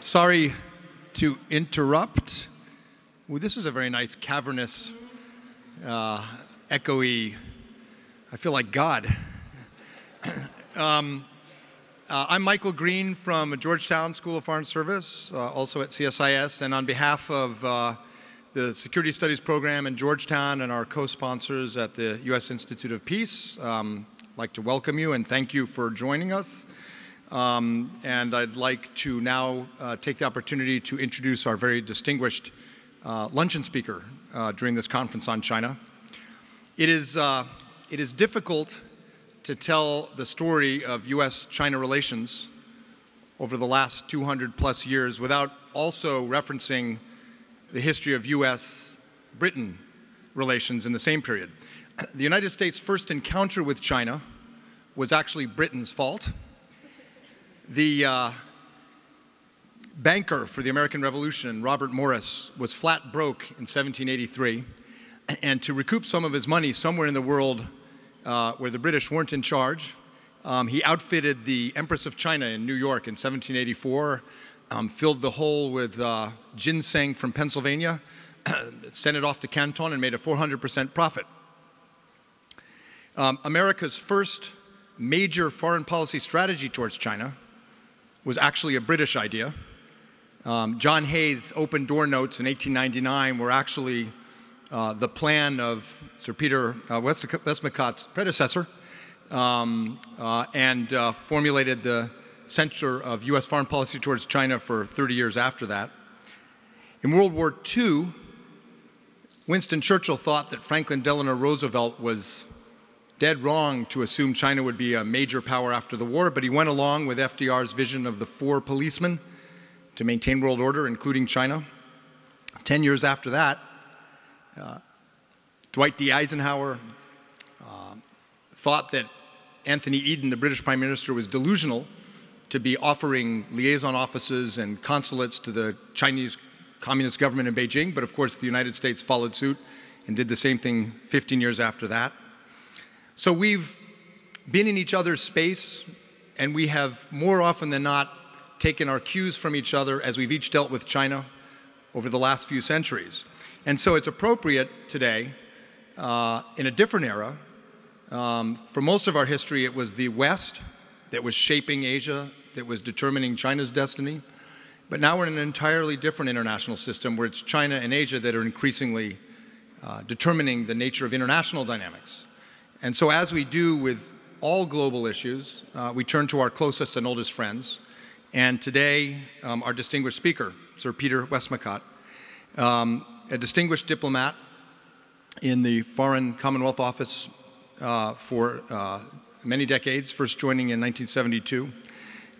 sorry to interrupt. This is a very nice cavernous, uh, echoey, I feel like God. um, uh, I'm Michael Green from Georgetown School of Foreign Service, uh, also at CSIS, and on behalf of uh, the Security Studies Program in Georgetown and our co-sponsors at the U.S. Institute of Peace, um, I'd like to welcome you and thank you for joining us. Um, and I'd like to now uh, take the opportunity to introduce our very distinguished uh, luncheon speaker uh, during this conference on China. It is, uh, it is difficult to tell the story of U.S.-China relations over the last 200 plus years without also referencing the history of U.S.-Britain relations in the same period. The United States' first encounter with China was actually Britain's fault the uh, banker for the American Revolution, Robert Morris, was flat broke in 1783. And to recoup some of his money somewhere in the world uh, where the British weren't in charge, um, he outfitted the Empress of China in New York in 1784, um, filled the hole with uh, ginseng from Pennsylvania, sent it off to Canton, and made a 400% profit. Um, America's first major foreign policy strategy towards China was actually a British idea. Um, John Hay's open door notes in 1899 were actually uh, the plan of Sir Peter uh, Westmacott's predecessor um, uh, and uh, formulated the censure of U.S. foreign policy towards China for 30 years after that. In World War II, Winston Churchill thought that Franklin Delano Roosevelt was dead wrong to assume China would be a major power after the war, but he went along with FDR's vision of the four policemen to maintain world order, including China. Ten years after that, uh, Dwight D. Eisenhower uh, thought that Anthony Eden, the British Prime Minister, was delusional to be offering liaison offices and consulates to the Chinese Communist government in Beijing, but of course the United States followed suit and did the same thing 15 years after that. So we've been in each other's space, and we have more often than not taken our cues from each other as we've each dealt with China over the last few centuries. And so it's appropriate today, uh, in a different era, um, for most of our history, it was the West that was shaping Asia, that was determining China's destiny. But now we're in an entirely different international system where it's China and Asia that are increasingly uh, determining the nature of international dynamics. And so as we do with all global issues, uh, we turn to our closest and oldest friends. And today, um, our distinguished speaker, Sir Peter Westmacott, um, a distinguished diplomat in the Foreign Commonwealth Office uh, for uh, many decades, first joining in 1972,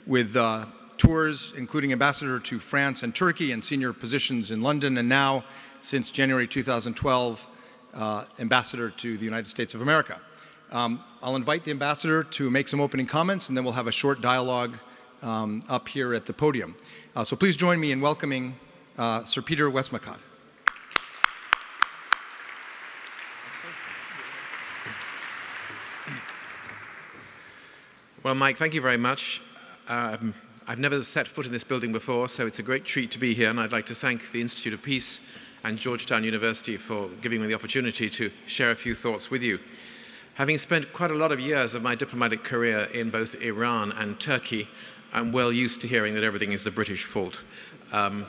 with uh, tours including ambassador to France and Turkey and senior positions in London, and now, since January 2012, uh, ambassador to the United States of America. Um, I'll invite the ambassador to make some opening comments, and then we'll have a short dialogue um, up here at the podium. Uh, so please join me in welcoming uh, Sir Peter Westmacott. Well, Mike, thank you very much. Um, I've never set foot in this building before, so it's a great treat to be here, and I'd like to thank the Institute of Peace and Georgetown University for giving me the opportunity to share a few thoughts with you. Having spent quite a lot of years of my diplomatic career in both Iran and Turkey, I'm well used to hearing that everything is the British fault. Um,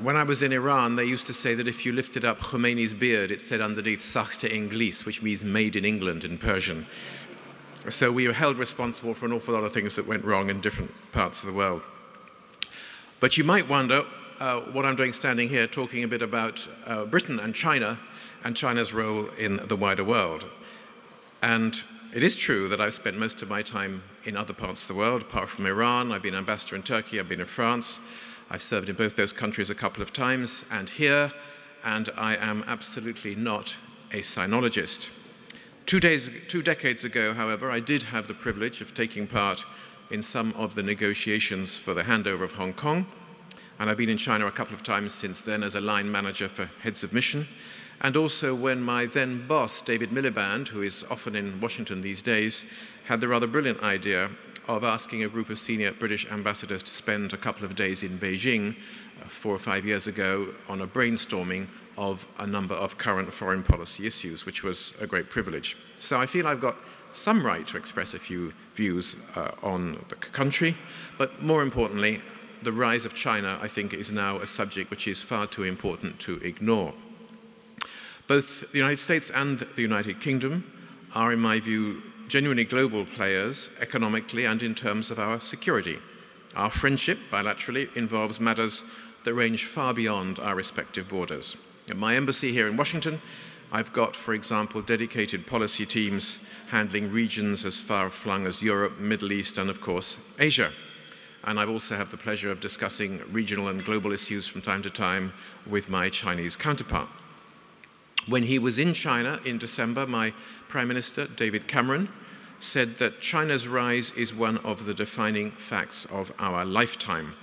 when I was in Iran, they used to say that if you lifted up Khomeini's beard, it said underneath Sachte Inglis, which means made in England in Persian. So we were held responsible for an awful lot of things that went wrong in different parts of the world. But you might wonder uh, what I'm doing standing here talking a bit about uh, Britain and China and China's role in the wider world. And it is true that I've spent most of my time in other parts of the world, apart from Iran. I've been ambassador in Turkey, I've been in France. I've served in both those countries a couple of times and here, and I am absolutely not a sinologist. Two, days, two decades ago, however, I did have the privilege of taking part in some of the negotiations for the handover of Hong Kong, and I've been in China a couple of times since then as a line manager for heads of mission, and also when my then boss, David Miliband, who is often in Washington these days, had the rather brilliant idea of asking a group of senior British ambassadors to spend a couple of days in Beijing uh, four or five years ago on a brainstorming of a number of current foreign policy issues, which was a great privilege. So I feel I've got some right to express a few views uh, on the country, but more importantly, the rise of China, I think, is now a subject which is far too important to ignore. Both the United States and the United Kingdom are, in my view, genuinely global players economically and in terms of our security. Our friendship, bilaterally, involves matters that range far beyond our respective borders. At my embassy here in Washington, I've got, for example, dedicated policy teams handling regions as far flung as Europe, Middle East, and of course, Asia. And I've also had the pleasure of discussing regional and global issues from time to time with my Chinese counterpart. When he was in China in December, my Prime Minister, David Cameron, said that China's rise is one of the defining facts of our lifetime.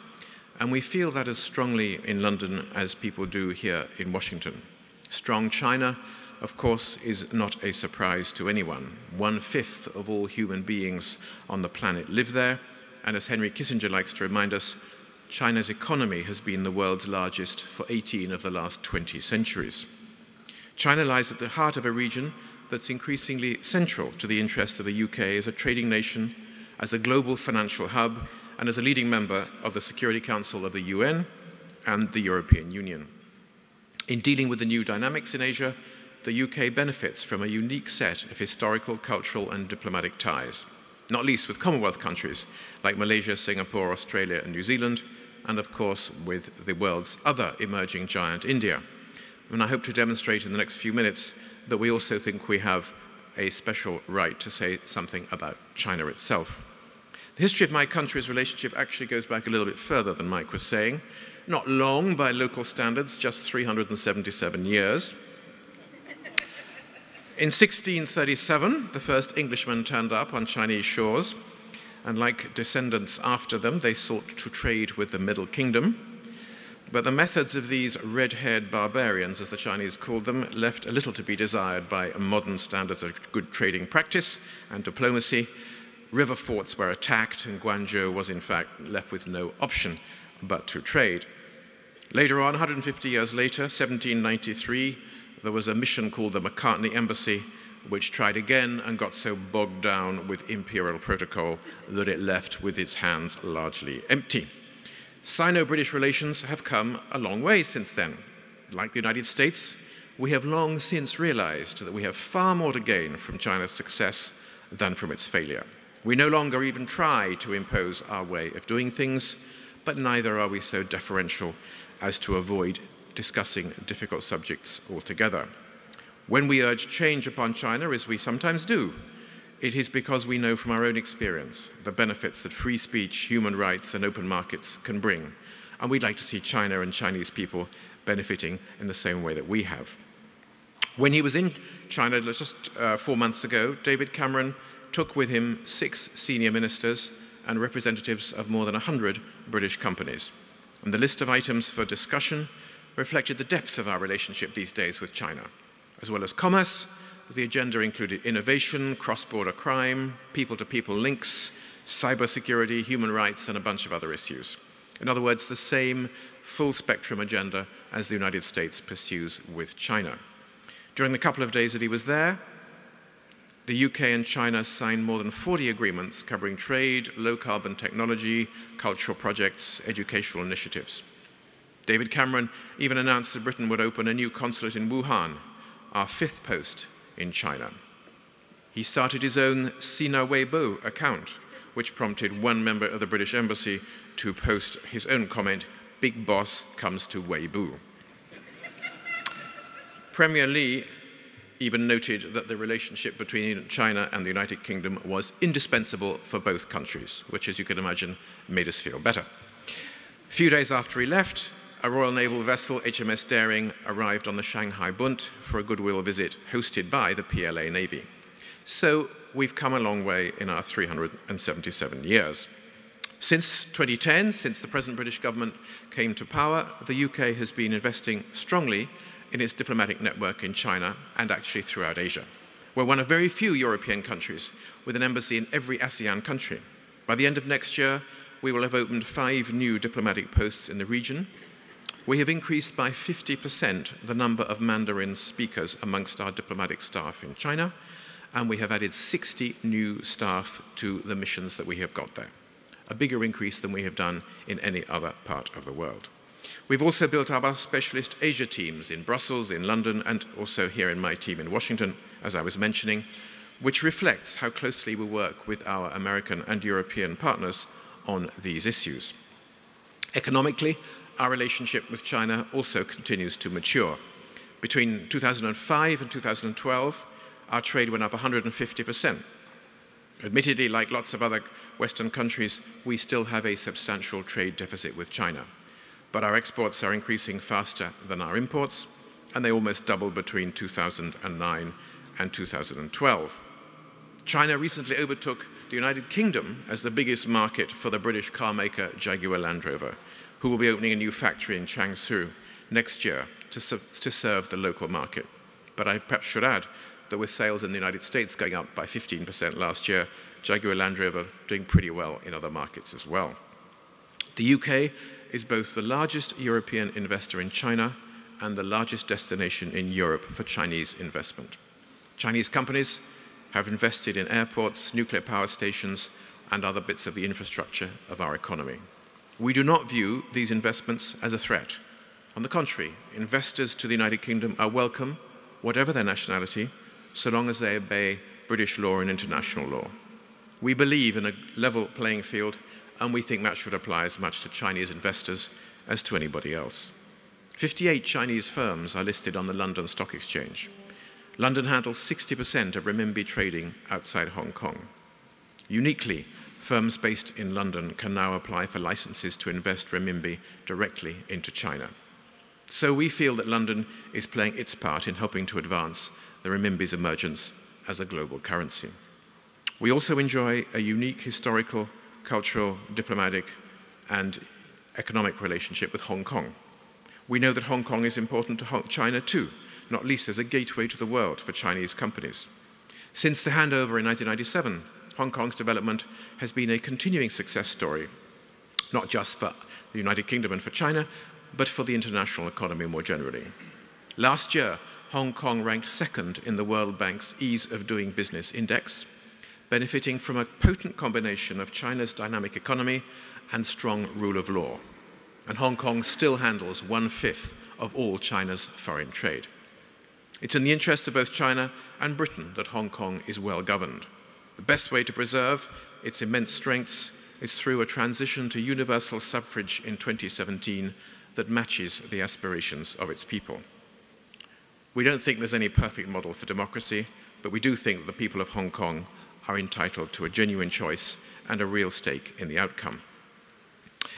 And we feel that as strongly in London as people do here in Washington. Strong China, of course, is not a surprise to anyone. One fifth of all human beings on the planet live there, and as Henry Kissinger likes to remind us, China's economy has been the world's largest for 18 of the last 20 centuries. China lies at the heart of a region that's increasingly central to the interests of the UK as a trading nation, as a global financial hub, and as a leading member of the Security Council of the UN and the European Union. In dealing with the new dynamics in Asia, the UK benefits from a unique set of historical, cultural, and diplomatic ties not least with Commonwealth countries like Malaysia, Singapore, Australia, and New Zealand, and of course with the world's other emerging giant, India. And I hope to demonstrate in the next few minutes that we also think we have a special right to say something about China itself. The history of my country's relationship actually goes back a little bit further than Mike was saying. Not long by local standards, just 377 years. In 1637, the first Englishmen turned up on Chinese shores, and like descendants after them, they sought to trade with the Middle Kingdom. But the methods of these red haired barbarians, as the Chinese called them, left a little to be desired by modern standards of good trading practice and diplomacy. River forts were attacked, and Guangzhou was in fact left with no option but to trade. Later on, 150 years later, 1793, there was a mission called the Macartney Embassy, which tried again and got so bogged down with imperial protocol that it left with its hands largely empty. Sino British relations have come a long way since then. Like the United States, we have long since realized that we have far more to gain from China's success than from its failure. We no longer even try to impose our way of doing things, but neither are we so deferential as to avoid discussing difficult subjects altogether. When we urge change upon China, as we sometimes do, it is because we know from our own experience the benefits that free speech, human rights, and open markets can bring. And we'd like to see China and Chinese people benefiting in the same way that we have. When he was in China just uh, four months ago, David Cameron took with him six senior ministers and representatives of more than 100 British companies. And the list of items for discussion reflected the depth of our relationship these days with China. As well as commerce, the agenda included innovation, cross border crime, people to people links, cybersecurity, human rights, and a bunch of other issues. In other words, the same full spectrum agenda as the United States pursues with China. During the couple of days that he was there, the UK and China signed more than 40 agreements covering trade, low carbon technology, cultural projects, educational initiatives. David Cameron even announced that Britain would open a new consulate in Wuhan, our fifth post in China. He started his own Sina Weibo account, which prompted one member of the British Embassy to post his own comment Big Boss comes to Weibo. Premier Li even noted that the relationship between China and the United Kingdom was indispensable for both countries, which, as you can imagine, made us feel better. A few days after he left, a Royal Naval vessel, HMS Daring, arrived on the Shanghai Bund for a goodwill visit hosted by the PLA Navy. So we've come a long way in our 377 years. Since 2010, since the present British government came to power, the UK has been investing strongly in its diplomatic network in China and actually throughout Asia. We're one of very few European countries with an embassy in every ASEAN country. By the end of next year, we will have opened five new diplomatic posts in the region. We have increased by 50% the number of Mandarin speakers amongst our diplomatic staff in China, and we have added 60 new staff to the missions that we have got there, a bigger increase than we have done in any other part of the world. We've also built up our specialist Asia teams in Brussels, in London, and also here in my team in Washington, as I was mentioning, which reflects how closely we work with our American and European partners on these issues. Economically, our relationship with China also continues to mature. Between 2005 and 2012, our trade went up 150%. Admittedly, like lots of other Western countries, we still have a substantial trade deficit with China. But our exports are increasing faster than our imports, and they almost doubled between 2009 and 2012. China recently overtook the United Kingdom as the biggest market for the British car maker Jaguar Land Rover, who will be opening a new factory in Changshu next year to, to serve the local market. But I perhaps should add that with sales in the United States going up by 15% last year, Jaguar Land Rover doing pretty well in other markets as well. The UK is both the largest European investor in China and the largest destination in Europe for Chinese investment. Chinese companies have invested in airports, nuclear power stations, and other bits of the infrastructure of our economy. We do not view these investments as a threat. On the contrary, investors to the United Kingdom are welcome, whatever their nationality, so long as they obey British law and international law. We believe in a level playing field, and we think that should apply as much to Chinese investors as to anybody else. 58 Chinese firms are listed on the London Stock Exchange. London handles 60% of renminbi trading outside Hong Kong. Uniquely, firms based in London can now apply for licenses to invest renminbi directly into China. So we feel that London is playing its part in helping to advance the renminbi's emergence as a global currency. We also enjoy a unique historical, cultural, diplomatic, and economic relationship with Hong Kong. We know that Hong Kong is important to China too, not least as a gateway to the world for Chinese companies. Since the handover in 1997, Hong Kong's development has been a continuing success story, not just for the United Kingdom and for China, but for the international economy more generally. Last year, Hong Kong ranked second in the World Bank's Ease of Doing Business Index, benefiting from a potent combination of China's dynamic economy and strong rule of law. And Hong Kong still handles one fifth of all China's foreign trade. It's in the interest of both China and Britain that Hong Kong is well governed. The best way to preserve its immense strengths is through a transition to universal suffrage in 2017 that matches the aspirations of its people. We don't think there's any perfect model for democracy, but we do think that the people of Hong Kong are entitled to a genuine choice and a real stake in the outcome.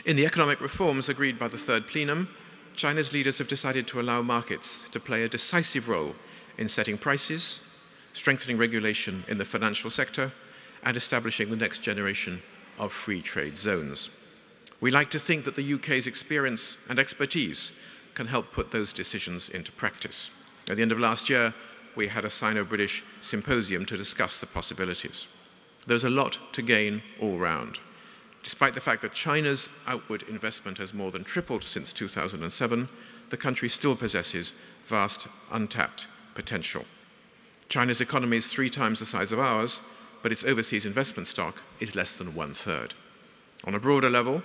In the economic reforms agreed by the third plenum, China's leaders have decided to allow markets to play a decisive role in setting prices, strengthening regulation in the financial sector, and establishing the next generation of free trade zones. We like to think that the UK's experience and expertise can help put those decisions into practice. At the end of last year, we had a Sino-British symposium to discuss the possibilities. There's a lot to gain all round. Despite the fact that China's outward investment has more than tripled since 2007, the country still possesses vast untapped potential. China's economy is three times the size of ours, but its overseas investment stock is less than one third. On a broader level,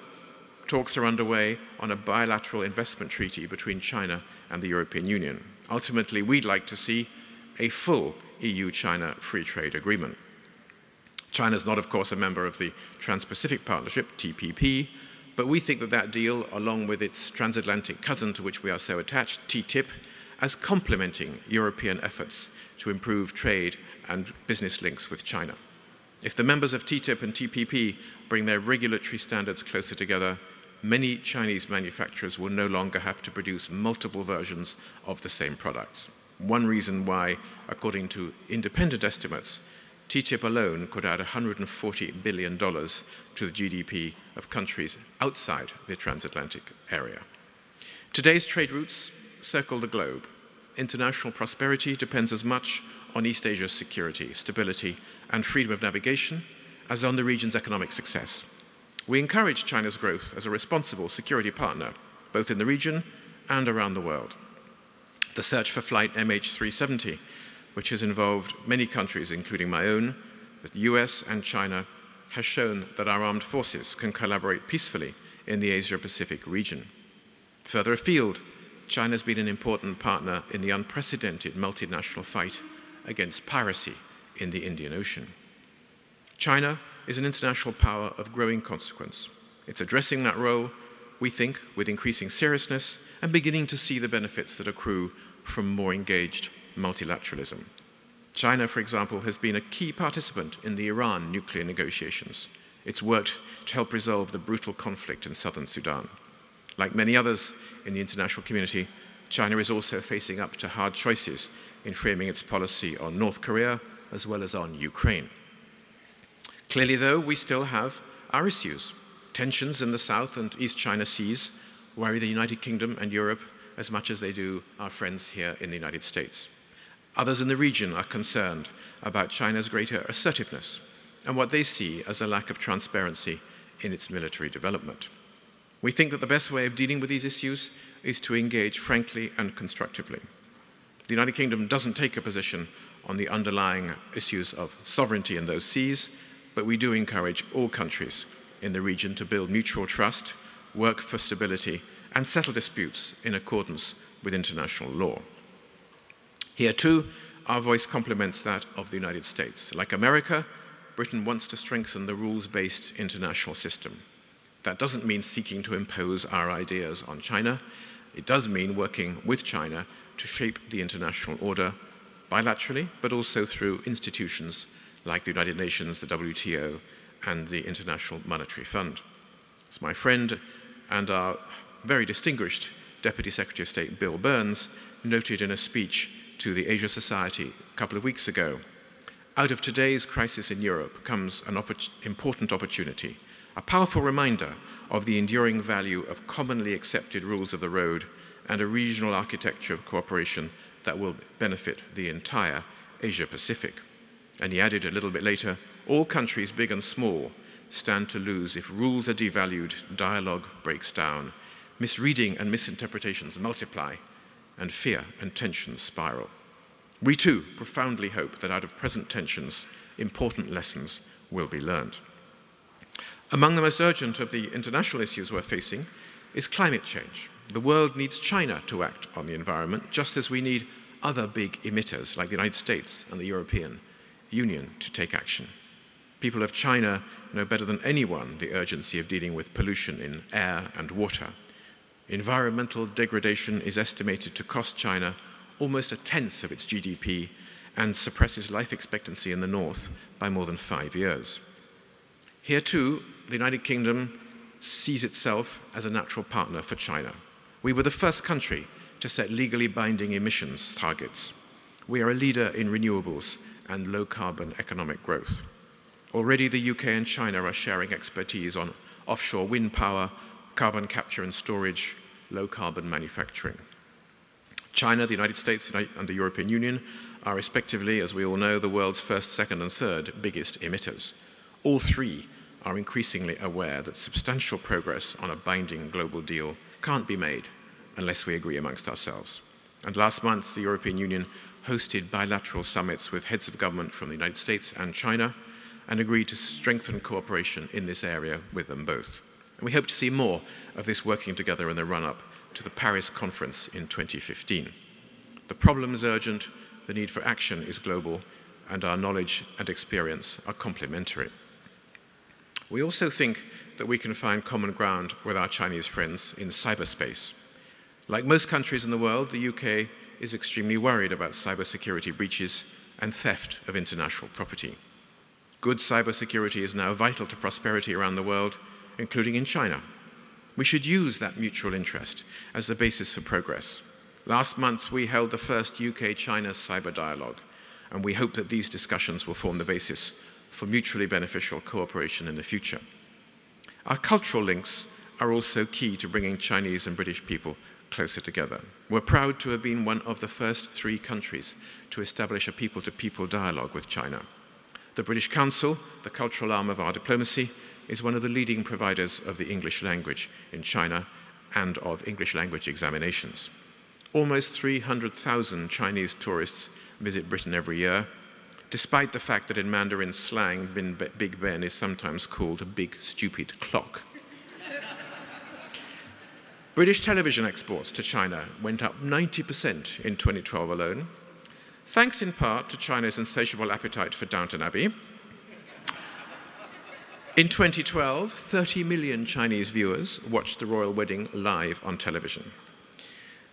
talks are underway on a bilateral investment treaty between China and the European Union. Ultimately, we'd like to see a full EU China free trade agreement. China is not, of course, a member of the Trans Pacific Partnership, TPP, but we think that that deal, along with its transatlantic cousin to which we are so attached, TTIP, as complementing European efforts to improve trade and business links with China. If the members of TTIP and TPP bring their regulatory standards closer together, many Chinese manufacturers will no longer have to produce multiple versions of the same products. One reason why, according to independent estimates, TTIP alone could add $140 billion to the GDP of countries outside the transatlantic area. Today's trade routes circle the globe. International prosperity depends as much on East Asia's security, stability, and freedom of navigation as on the region's economic success. We encourage China's growth as a responsible security partner, both in the region and around the world. The search for flight MH370, which has involved many countries, including my own, the US and China, has shown that our armed forces can collaborate peacefully in the Asia Pacific region. Further afield, China has been an important partner in the unprecedented multinational fight against piracy in the Indian Ocean. China is an international power of growing consequence. It's addressing that role, we think, with increasing seriousness and beginning to see the benefits that accrue from more engaged multilateralism. China, for example, has been a key participant in the Iran nuclear negotiations. It's worked to help resolve the brutal conflict in southern Sudan. Like many others in the international community, China is also facing up to hard choices in framing its policy on North Korea as well as on Ukraine. Clearly, though, we still have our issues. Tensions in the South and East China Seas worry the United Kingdom and Europe as much as they do our friends here in the United States. Others in the region are concerned about China's greater assertiveness and what they see as a lack of transparency in its military development. We think that the best way of dealing with these issues is to engage frankly and constructively. The United Kingdom doesn't take a position on the underlying issues of sovereignty in those seas, but we do encourage all countries in the region to build mutual trust, work for stability, and settle disputes in accordance with international law. Here, too, our voice complements that of the United States. Like America, Britain wants to strengthen the rules based international system. That doesn't mean seeking to impose our ideas on China. It does mean working with China to shape the international order bilaterally, but also through institutions like the United Nations, the WTO, and the International Monetary Fund. As my friend and our very distinguished Deputy Secretary of State Bill Burns noted in a speech to the Asia Society a couple of weeks ago, out of today's crisis in Europe comes an oppor important opportunity, a powerful reminder of the enduring value of commonly accepted rules of the road and a regional architecture of cooperation that will benefit the entire Asia Pacific. And he added a little bit later all countries, big and small, stand to lose if rules are devalued, dialogue breaks down, misreading and misinterpretations multiply, and fear and tensions spiral. We too profoundly hope that out of present tensions, important lessons will be learned. Among the most urgent of the international issues we're facing is climate change. The world needs China to act on the environment, just as we need other big emitters like the United States and the European Union to take action. People of China know better than anyone the urgency of dealing with pollution in air and water. Environmental degradation is estimated to cost China almost a tenth of its GDP and suppresses life expectancy in the north by more than five years. Here, too, the United Kingdom sees itself as a natural partner for China. We were the first country to set legally binding emissions targets. We are a leader in renewables and low carbon economic growth. Already, the UK and China are sharing expertise on offshore wind power, carbon capture and storage, low carbon manufacturing. China, the United States, and the European Union are respectively, as we all know, the world's first, second, and third biggest emitters. All three are increasingly aware that substantial progress on a binding global deal can't be made unless we agree amongst ourselves. And last month, the European Union hosted bilateral summits with heads of government from the United States and China and agreed to strengthen cooperation in this area with them both. And we hope to see more of this working together in the run up to the Paris conference in 2015. The problem is urgent, the need for action is global, and our knowledge and experience are complementary. We also think that we can find common ground with our Chinese friends in cyberspace. Like most countries in the world, the UK is extremely worried about cybersecurity breaches and theft of international property. Good cybersecurity is now vital to prosperity around the world, including in China. We should use that mutual interest as the basis for progress. Last month, we held the first UK China cyber dialogue, and we hope that these discussions will form the basis for mutually beneficial cooperation in the future. Our cultural links are also key to bringing Chinese and British people closer together. We're proud to have been one of the first three countries to establish a people to people dialogue with China. The British Council, the cultural arm of our diplomacy, is one of the leading providers of the English language in China and of English language examinations. Almost 300,000 Chinese tourists visit Britain every year, despite the fact that in Mandarin slang, Big Ben is sometimes called a big stupid clock. British television exports to China went up 90% in 2012 alone, thanks in part to China's insatiable appetite for Downton Abbey. In 2012, 30 million Chinese viewers watched the royal wedding live on television.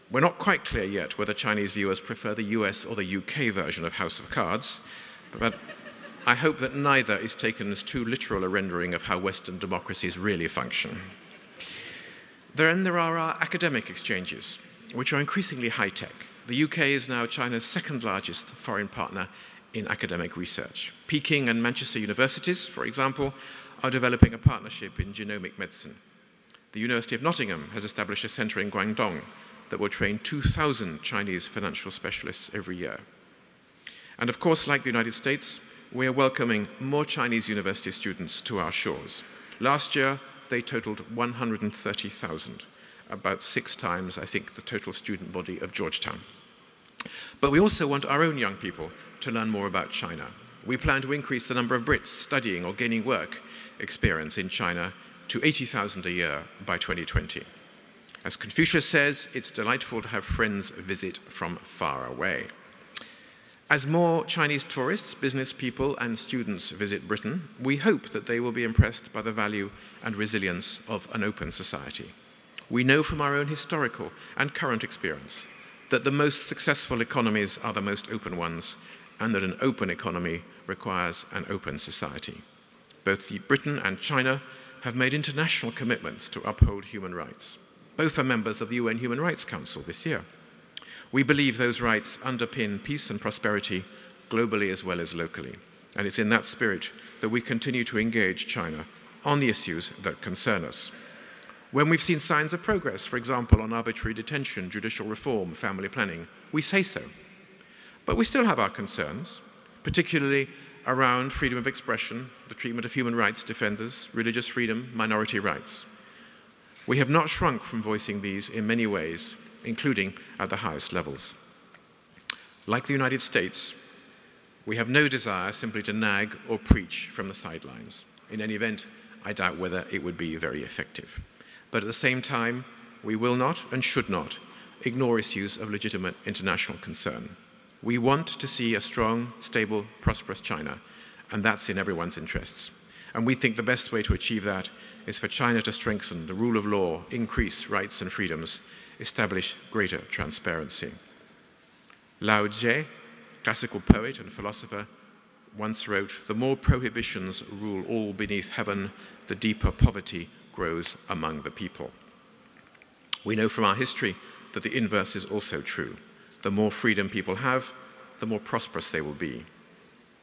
We're not quite clear yet whether Chinese viewers prefer the US or the UK version of House of Cards, but I hope that neither is taken as too literal a rendering of how Western democracies really function. Then there are our academic exchanges, which are increasingly high tech. The UK is now China's second largest foreign partner in academic research. Peking and Manchester universities, for example, are developing a partnership in genomic medicine. The University of Nottingham has established a center in Guangdong that will train 2,000 Chinese financial specialists every year. And of course, like the United States, we are welcoming more Chinese university students to our shores. Last year, they totaled 130,000, about six times, I think, the total student body of Georgetown. But we also want our own young people to learn more about China. We plan to increase the number of Brits studying or gaining work experience in China to 80,000 a year by 2020. As Confucius says, it's delightful to have friends visit from far away. As more Chinese tourists, business people, and students visit Britain, we hope that they will be impressed by the value and resilience of an open society. We know from our own historical and current experience that the most successful economies are the most open ones, and that an open economy requires an open society. Both Britain and China have made international commitments to uphold human rights. Both are members of the UN Human Rights Council this year. We believe those rights underpin peace and prosperity globally as well as locally. And it's in that spirit that we continue to engage China on the issues that concern us. When we've seen signs of progress, for example, on arbitrary detention, judicial reform, family planning, we say so. But we still have our concerns, particularly around freedom of expression, the treatment of human rights defenders, religious freedom, minority rights. We have not shrunk from voicing these in many ways including at the highest levels. Like the United States, we have no desire simply to nag or preach from the sidelines. In any event, I doubt whether it would be very effective. But at the same time, we will not and should not ignore issues of legitimate international concern. We want to see a strong, stable, prosperous China, and that's in everyone's interests. And we think the best way to achieve that is for China to strengthen the rule of law, increase rights and freedoms, establish greater transparency. Lao Tse, classical poet and philosopher, once wrote, The more prohibitions rule all beneath heaven, the deeper poverty grows among the people. We know from our history that the inverse is also true. The more freedom people have, the more prosperous they will be.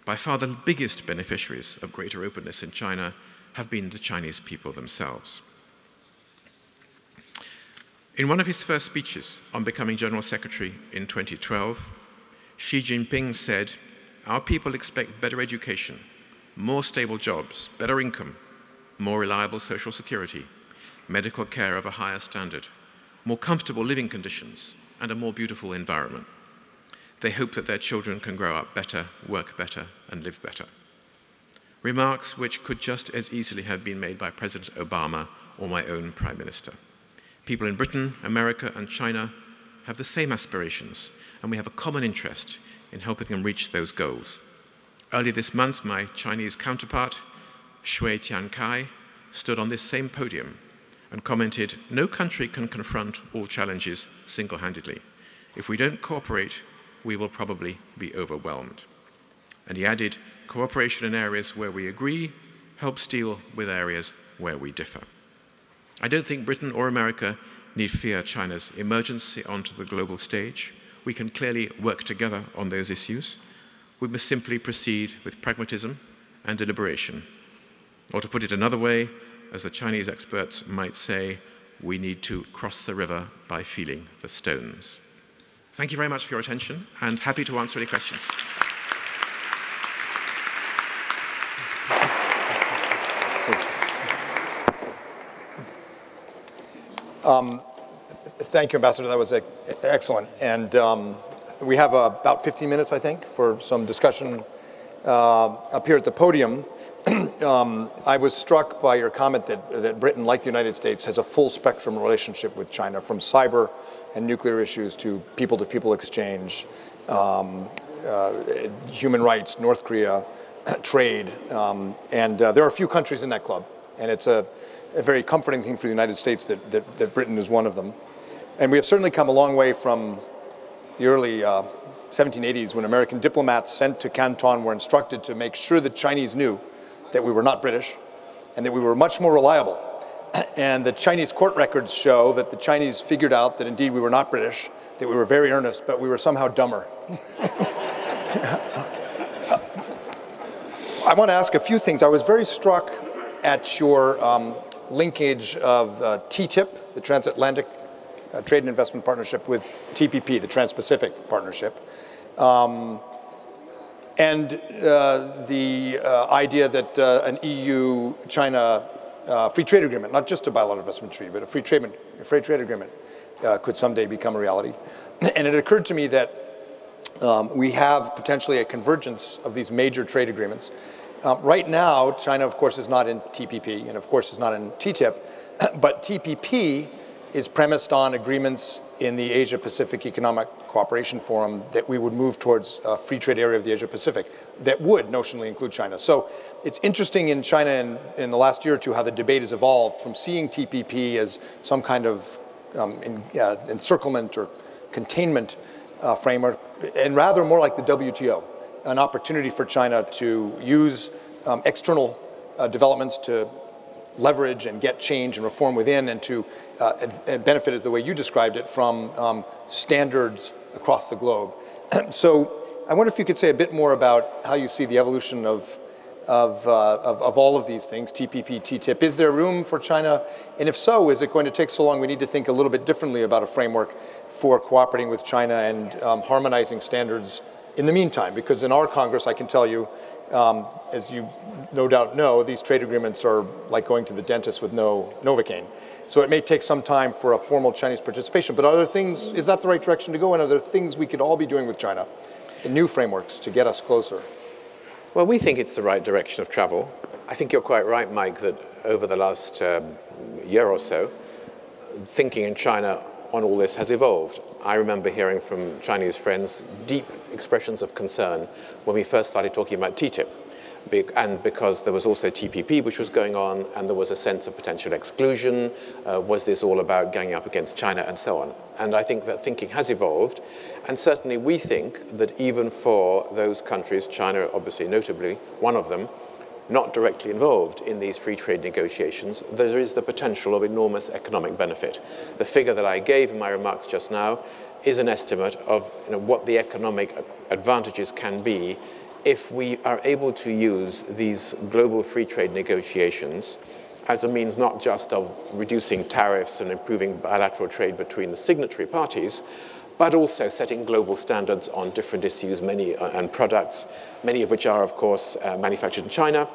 By far the biggest beneficiaries of greater openness in China have been the Chinese people themselves. In one of his first speeches on becoming General Secretary in 2012, Xi Jinping said, Our people expect better education, more stable jobs, better income, more reliable social security, medical care of a higher standard, more comfortable living conditions, and a more beautiful environment. They hope that their children can grow up better, work better, and live better. Remarks which could just as easily have been made by President Obama or my own Prime Minister. People in Britain, America, and China have the same aspirations, and we have a common interest in helping them reach those goals. Earlier this month, my Chinese counterpart, Cui Tiankai, stood on this same podium and commented, No country can confront all challenges single handedly. If we don't cooperate, we will probably be overwhelmed. And he added, Cooperation in areas where we agree helps deal with areas where we differ. I don't think Britain or America need fear China's emergence onto the global stage. We can clearly work together on those issues. We must simply proceed with pragmatism and deliberation. Or to put it another way, as the Chinese experts might say, we need to cross the river by feeling the stones. Thank you very much for your attention and happy to answer any questions. Um, thank you, Ambassador. That was excellent. And um, we have uh, about 15 minutes, I think, for some discussion uh, up here at the podium. um, I was struck by your comment that, that Britain, like the United States, has a full spectrum relationship with China, from cyber and nuclear issues to people-to-people exchange, um, uh, human rights, North Korea, trade. Um, and uh, there are a few countries in that club, and it's a, a very comforting thing for the United States that, that, that, Britain is one of them. And we have certainly come a long way from the early uh, 1780s when American diplomats sent to Canton were instructed to make sure the Chinese knew that we were not British and that we were much more reliable. And the Chinese court records show that the Chinese figured out that indeed we were not British, that we were very earnest, but we were somehow dumber. I want to ask a few things. I was very struck at your um, linkage of uh, TTIP, the Transatlantic uh, Trade and Investment Partnership, with TPP, the Trans-Pacific Partnership. Um, and uh, the uh, idea that uh, an EU-China uh, free trade agreement, not just a bilateral investment treaty, but a free trade, a free trade agreement could someday become a reality. And it occurred to me that um, we have potentially a convergence of these major trade agreements. Um, right now, China, of course, is not in TPP and, of course, is not in TTIP, but TPP is premised on agreements in the Asia-Pacific Economic Cooperation Forum that we would move towards a free trade area of the Asia-Pacific that would notionally include China. So it's interesting in China in, in the last year or two how the debate has evolved from seeing TPP as some kind of um, in, uh, encirclement or containment uh, framework, and rather more like the WTO, an opportunity for China to use um, external uh, developments to leverage and get change and reform within and to uh, and benefit as the way you described it from um, standards across the globe. so I wonder if you could say a bit more about how you see the evolution of of, uh, of, of, all of these things, TPP, TTIP. Is there room for China? And if so, is it going to take so long we need to think a little bit differently about a framework for cooperating with China and um, harmonizing standards in the meantime? Because in our Congress, I can tell you, um, as you no doubt know, these trade agreements are like going to the dentist with no Novocaine. So it may take some time for a formal Chinese participation, but are there things, is that the right direction to go? And are there things we could all be doing with China in new frameworks to get us closer? Well, we think it's the right direction of travel. I think you're quite right, Mike, that over the last um, year or so, thinking in China on all this has evolved. I remember hearing from Chinese friends deep expressions of concern when we first started talking about TTIP and because there was also TPP which was going on and there was a sense of potential exclusion. Uh, was this all about ganging up against China and so on? And I think that thinking has evolved. And certainly we think that even for those countries, China obviously notably one of them, not directly involved in these free trade negotiations, there is the potential of enormous economic benefit. The figure that I gave in my remarks just now is an estimate of you know, what the economic advantages can be if we are able to use these global free trade negotiations as a means not just of reducing tariffs and improving bilateral trade between the signatory parties, but also setting global standards on different issues many, uh, and products, many of which are, of course, uh, manufactured in China.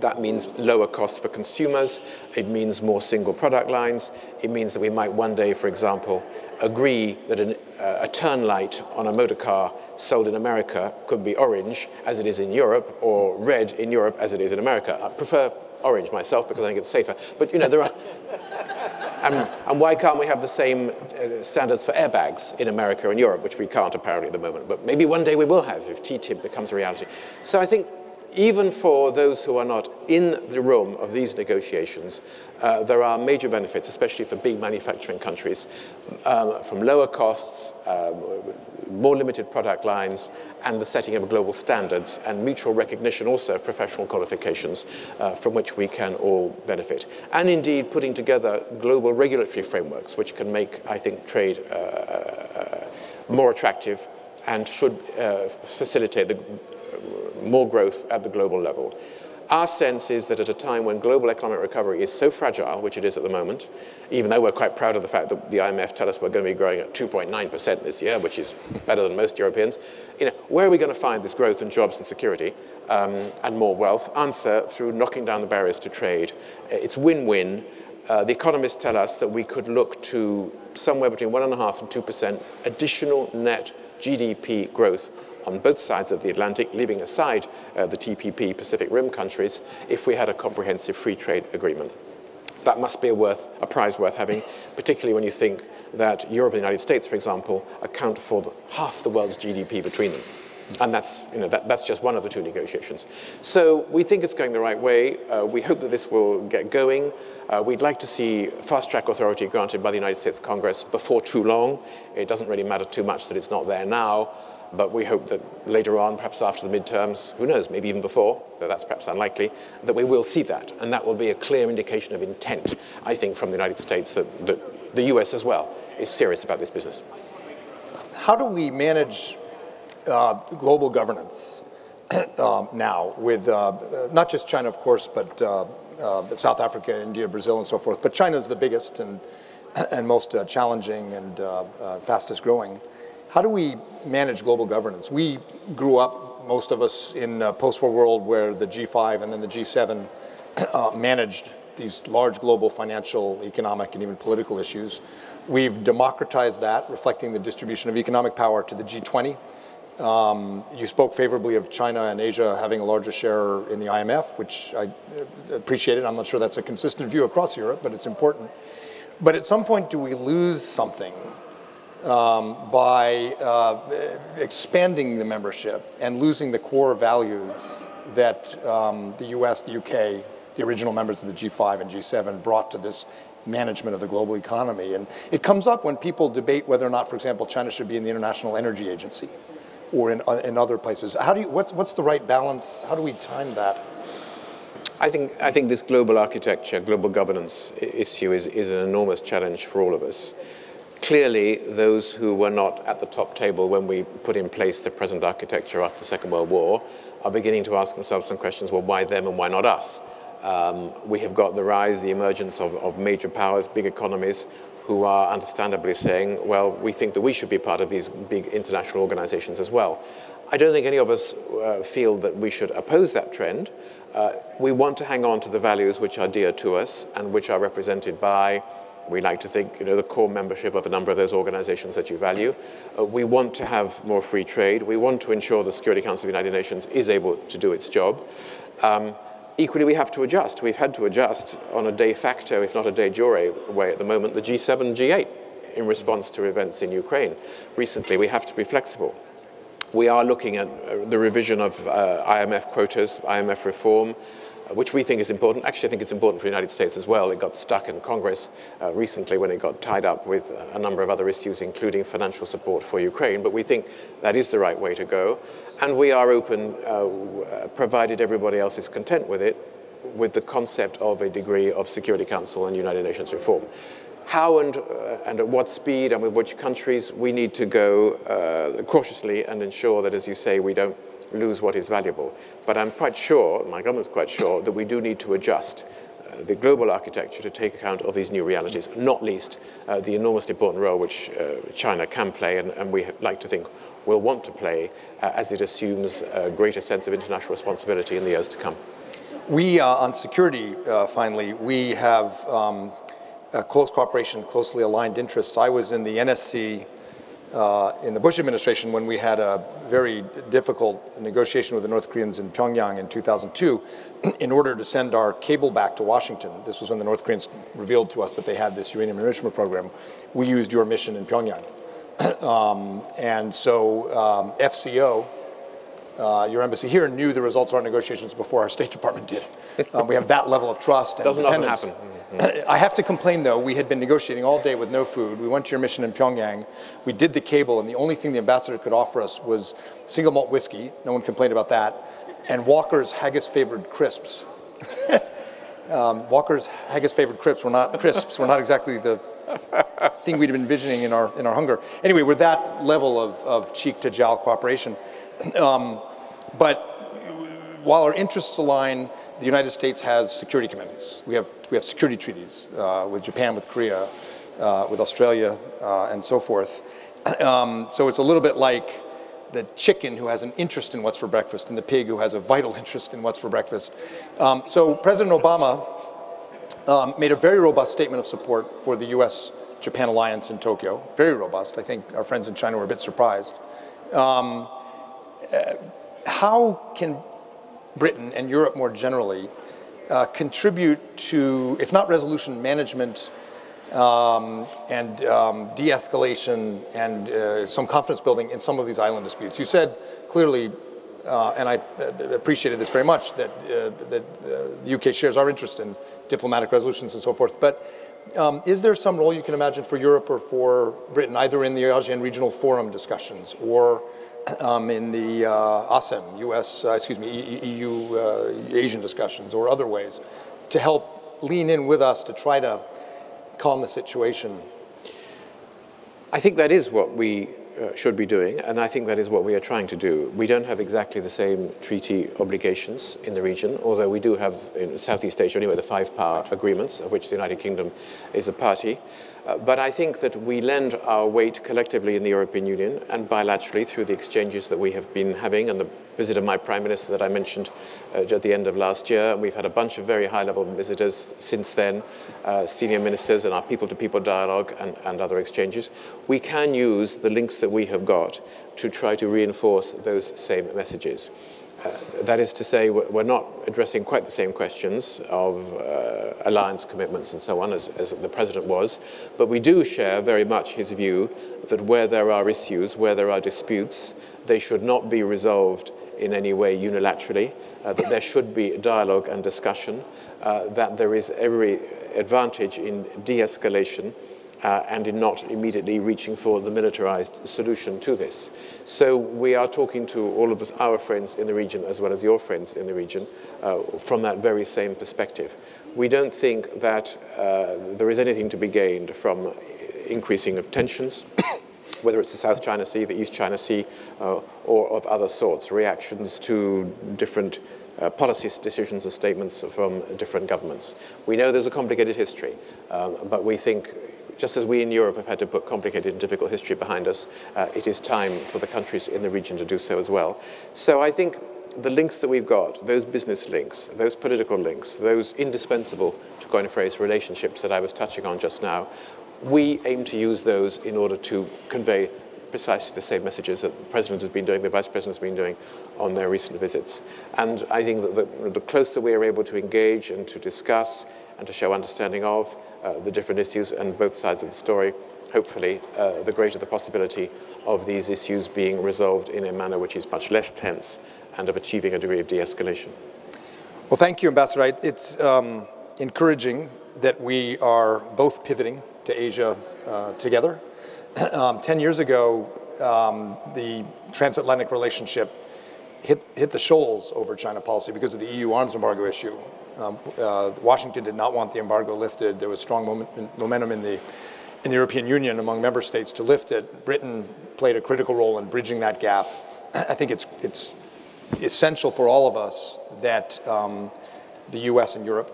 That means lower costs for consumers. It means more single product lines. It means that we might one day, for example, agree that an, uh, a turn light on a motor car sold in America could be orange as it is in Europe or red in Europe as it is in America. I prefer orange myself because I think it's safer. But you know, there are. And, and, why can't we have the same uh, standards for airbags in America and Europe, which we can't apparently at the moment? But maybe one day we will have if TTIP becomes a reality. So I think even for those who are not in the room of these negotiations, uh, there are major benefits, especially for big manufacturing countries, um, from lower costs, um, more limited product lines, and the setting of global standards and mutual recognition also of professional qualifications uh, from which we can all benefit. And indeed, putting together global regulatory frameworks which can make, I think, trade uh, uh more attractive and should uh, facilitate the more growth at the global level. Our sense is that at a time when global economic recovery is so fragile, which it is at the moment, even though we're quite proud of the fact that the IMF tell us we're going to be growing at 2.9% this year, which is better than most Europeans, you know, where are we going to find this growth in jobs and security um, and more wealth? Answer through knocking down the barriers to trade. It's win-win uh, the economists tell us that we could look to somewhere between 1.5 and 2% additional net GDP growth on both sides of the Atlantic, leaving aside uh, the TPP Pacific Rim countries, if we had a comprehensive free trade agreement. That must be a, worth, a prize worth having, particularly when you think that Europe and the United States, for example, account for half the world's GDP between them. And that's, you know, that, that's just one of the two negotiations. So we think it's going the right way. Uh, we hope that this will get going. Uh, we'd like to see fast track authority granted by the United States Congress before too long. It doesn't really matter too much that it's not there now, but we hope that later on, perhaps after the midterms, who knows, maybe even before, though that's perhaps unlikely, that we will see that. And that will be a clear indication of intent, I think, from the United States that, that the US as well is serious about this business. How do we manage uh, global governance um, now with uh, not just China, of course, but uh, uh, South Africa, India, Brazil, and so forth. But China is the biggest and, and most uh, challenging and uh, fastest growing. How do we manage global governance? We grew up, most of us, in a post-war world where the G5 and then the G7 managed these large global financial, economic, and even political issues. We've democratized that, reflecting the distribution of economic power to the G20 um, you spoke favorably of China and Asia having a larger share in the IMF, which I uh, appreciated. I'm not sure that's a consistent view across Europe, but it's important. But at some point, do we lose something um, by uh, expanding the membership and losing the core values that um, the US, the UK, the original members of the G5 and G7 brought to this management of the global economy? And it comes up when people debate whether or not, for example, China should be in the International Energy Agency or in, uh, in other places? How do you, what's, what's the right balance? How do we time that? I think, I think this global architecture, global governance issue is, is an enormous challenge for all of us. Clearly, those who were not at the top table when we put in place the present architecture after the Second World War are beginning to ask themselves some questions, well, why them and why not us? Um, we have got the rise, the emergence of, of major powers, big economies, who are understandably saying, well, we think that we should be part of these big international organizations as well. I don't think any of us uh, feel that we should oppose that trend. Uh, we want to hang on to the values which are dear to us and which are represented by, we like to think, you know, the core membership of a number of those organizations that you value. Uh, we want to have more free trade. We want to ensure the Security Council of the United Nations is able to do its job. Um, Equally, we have to adjust. We've had to adjust on a de facto, if not a de jure way at the moment, the G7, G8 in response to events in Ukraine. Recently, we have to be flexible. We are looking at uh, the revision of uh, IMF quotas, IMF reform, which we think is important. Actually, I think it's important for the United States as well. It got stuck in Congress uh, recently when it got tied up with a number of other issues, including financial support for Ukraine. But we think that is the right way to go. And we are open, uh, provided everybody else is content with it, with the concept of a degree of Security Council and United Nations reform. How and, uh, and at what speed and with which countries we need to go uh, cautiously and ensure that, as you say, we don't lose what is valuable. But I'm quite sure, my government's quite sure, that we do need to adjust uh, the global architecture to take account of these new realities, not least uh, the enormously important role which uh, China can play, and, and, we like to think will want to play uh, as it assumes a greater sense of international responsibility in the years to come. We, on security, finally, we have um, close cooperation, closely aligned interests. I was in the NSC uh, in the Bush administration when we had a very difficult negotiation with the North Koreans in Pyongyang in 2002 in order to send our cable back to Washington. This was when the North Koreans revealed to us that they had this uranium enrichment program. We used your mission in Pyongyang. um, and so um, FCO, uh, your embassy here, knew the results of our negotiations before our State Department did. Um, we have that level of trust and Doesn't often happen. I have to complain though, we had been negotiating all day with no food. We went to your mission in Pyongyang. We did the cable, and the only thing the ambassador could offer us was single malt whiskey. No one complained about that. And Walker's Haggis favored crisps. um, Walker's Haggis favored crisps were not crisps. were not exactly the thing we'd been envisioning in our, in our hunger. Anyway, we're that level of, of cheek to jowl cooperation. Um, but while our interests align, the United States has security commitments. We have, we have security treaties uh, with Japan, with Korea, uh, with Australia, uh, and so forth. Um, so it's a little bit like the chicken who has an interest in what's for breakfast and the pig who has a vital interest in what's for breakfast. Um, so President Obama um, made a very robust statement of support for the U.S. Japan alliance in Tokyo. Very robust. I think our friends in China were a bit surprised. How can Britain and Europe more generally uh, contribute to, if not resolution management um, and um, de escalation and uh, some confidence building in some of these island disputes? You said clearly, uh, and I uh, appreciated this very much, that, uh, that uh, the UK shares our interest in diplomatic resolutions and so forth. But um, is there some role you can imagine for Europe or for Britain, either in the ASEAN Regional Forum discussions or um, in the uh, ASEM, US, uh, excuse me, EU, uh, Asian discussions or other ways to help lean in with us to try to calm the situation? I think that is what we uh, should be doing, and I think that is what we are trying to do. We don't have exactly the same treaty obligations in the region, although we do have in Southeast Asia anyway the five power agreements, of which the United Kingdom is a party. Uh, but I think that we lend our weight collectively in the European Union and bilaterally through the exchanges that we have been having and the visit of my Prime Minister that I mentioned uh, at the end of last year. And we've had a bunch of very high-level visitors since then, uh, senior ministers and our people-to-people -people dialogue and, and other exchanges. We can use the links that we have got to try to reinforce those same messages. Uh, that is to say, we're not addressing quite the same questions of uh, alliance commitments and so on as, as, the President was, but we do share very much his view that where there are issues, where there are disputes, they should not be resolved in any way unilaterally, uh, that there should be dialogue and discussion, uh, that there is every advantage in de-escalation, uh, and in not immediately reaching for the militarized solution to this. So we are talking to all of our friends in the region as well as your friends in the region uh, from that very same perspective. We don't think that uh, there is anything to be gained from increasing of tensions, whether it's the South China Sea, the East China Sea, uh, or of other sorts, reactions to different uh, policy decisions and statements from different governments. We know there's a complicated history, um, but we think just as we in Europe have had to put complicated and difficult history behind us, uh, it is time for the countries in the region to do so as well. So I think the links that we've got, those business links, those political links, those indispensable, to coin a phrase, relationships that I was touching on just now, we aim to use those in order to convey precisely the same messages that the President has been doing, the Vice President has been doing on their recent visits. And I think that the, the closer we are able to engage and to discuss and to show understanding of the different issues and both sides of the story, hopefully uh, the greater the possibility of these issues being resolved in a manner which is much less tense and of achieving a degree of de-escalation. Well, thank you, Ambassador. It's um, encouraging that we are both pivoting to Asia uh, together. um, 10 years ago, um, the transatlantic relationship hit, hit the shoals over China policy because of the EU arms embargo issue. Um, uh, Washington did not want the embargo lifted. There was strong moment, momentum in the, in the European Union among member states to lift it. Britain played a critical role in bridging that gap. I think it's, it's essential for all of us that um, the US and Europe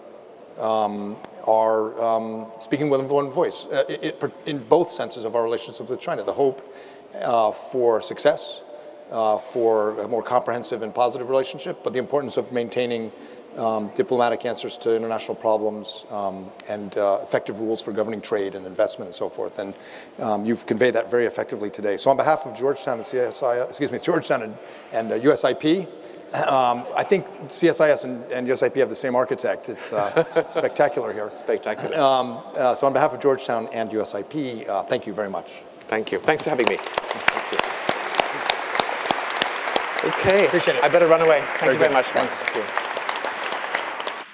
um, are um, speaking with one voice uh, it, it, in both senses of our relationship with China. The hope uh, for success, uh, for a more comprehensive and positive relationship, but the importance of maintaining um, diplomatic answers to international problems um, and uh, effective rules for governing trade and investment and so forth. And um, you've conveyed that very effectively today. So on behalf of Georgetown and CSI, excuse me, Georgetown and, and uh, USIP, um, I think CSIS and, and, USIP have the same architect. It's uh, spectacular here. Spectacular. Um, uh, so on behalf of Georgetown and USIP, uh, thank you very much. Thank you. Thanks for having me. Okay. Appreciate it. I better run away. Thank very you very good. much. Thanks. Thanks.